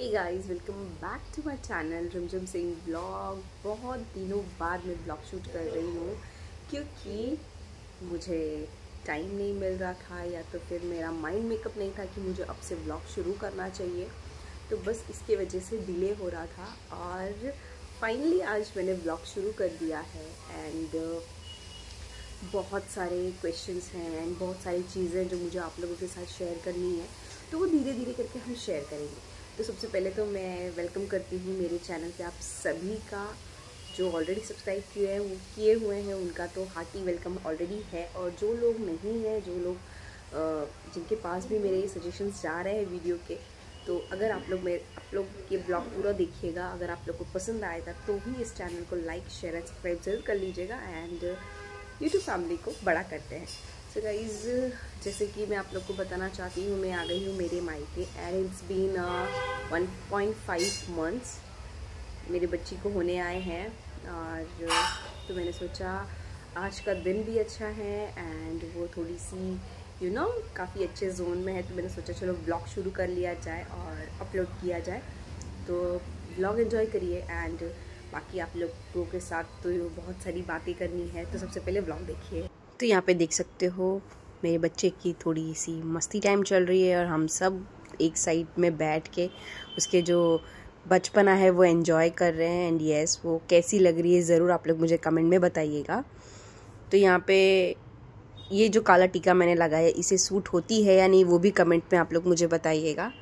Hey guys welcome back to my channel Ramjam Singh blog बहुत दिनों बाद मैं ब्लॉग शूट कर रही हूँ, क्योंकि मुझे टाइम नहीं मिल रहा था, या तो फिर मेरा माइंड मेकअप नहीं था कि मुझे अब से ब्लॉग शुरू करना चाहिए। तो बस इसके वजह से डिले हो रहा था और फाइनली आज मैंने ब्लॉग शुरू कर दिया है एंड बहुत सारे क्वेश्चंस हैं एंड बहुत सारी चीज़ें जो मुझे आप लोगों के साथ शेयर करनी है। तो वो धीरे धीरे करके हम शेयर करेंगे। तो सबसे पहले तो मैं वेलकम करती हूँ मेरे चैनल पे आप सभी का, जो ऑलरेडी सब्सक्राइब किए हैं, वो किए हुए हैं, उनका तो हार्टी वेलकम ऑलरेडी है। और जो लोग नहीं हैं, जो लोग जिनके पास भी मेरे सजेशंस जा रहे हैं वीडियो के तो अगर आप लोग मेरे, आप लोग ये ब्लॉग पूरा देखिएगा, अगर आप लोग को पसंद आएगा तो ही इस चैनल को लाइक शेयर एंड सब्सक्राइब ज़रूर कर लीजिएगा। एंड यूट्यूब फैमिली को बड़ा करते हैं। सो so गाइज़ जैसे कि मैं आप लोग को बताना चाहती हूँ, मैं आ गई हूँ मेरे मायके and it's been one point five months मेरे बच्ची को होने आए हैं और तो मैंने सोचा आज का दिन भी अच्छा है एंड वो थोड़ी सी यू नो काफ़ी अच्छे जोन में है तो मैंने सोचा चलो ब्लॉग शुरू कर लिया जाए और अपलोड किया जाए। तो ब्लॉग इन्जॉय करिए एंड बाकी आप लोगों के साथ तो बहुत सारी बातें करनी है तो सबसे पहले ब्लॉग देखिए। तो यहाँ पे देख सकते हो, मेरे बच्चे की थोड़ी सी मस्ती टाइम चल रही है और हम सब एक साइड में बैठ के उसके जो बचपना है वो एन्जॉय कर रहे हैं एंड यस वो कैसी लग रही है ज़रूर आप लोग मुझे कमेंट में बताइएगा। तो यहाँ पे ये जो काला टीका मैंने लगाया, इसे सूट होती है या नहीं वो भी कमेंट में आप लोग मुझे बताइएगा।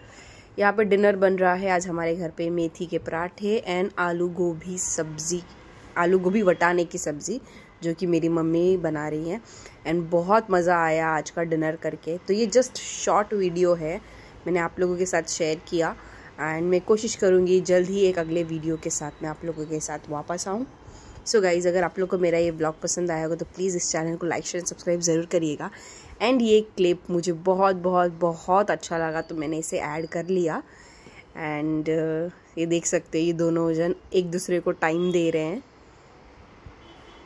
यहाँ पर डिनर बन रहा है, आज हमारे घर पे मेथी के पराठे एंड आलू गोभी सब्ज़ी, आलू गोभी वटाने की सब्ज़ी। जो कि मेरी मम्मी बना रही हैं। एंड बहुत मज़ा आया आज का डिनर करके। तो ये जस्ट शॉर्ट वीडियो है। मैंने आप लोगों के साथ शेयर किया। एंड मैं कोशिश करूँगी जल्द ही एक अगले वीडियो के साथ मैं आप लोगों के साथ वापस आऊँ। सो गाइज़ अगर आप लोग को मेरा ये ब्लॉग पसंद आया होगा तो प्लीज़ इस चैनल को लाइक शेयर सब्सक्राइब ज़रूर करिएगा। एंड ये क्लिप मुझे बहुत बहुत बहुत अच्छा लगा तो मैंने इसे ऐड कर लिया। एंड ये देख सकते हैं, ये दोनों जन एक दूसरे को टाइम दे रहे हैं।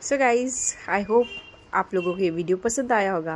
सो गाइज़ आई होप आप लोगों को ये वीडियो पसंद आया होगा।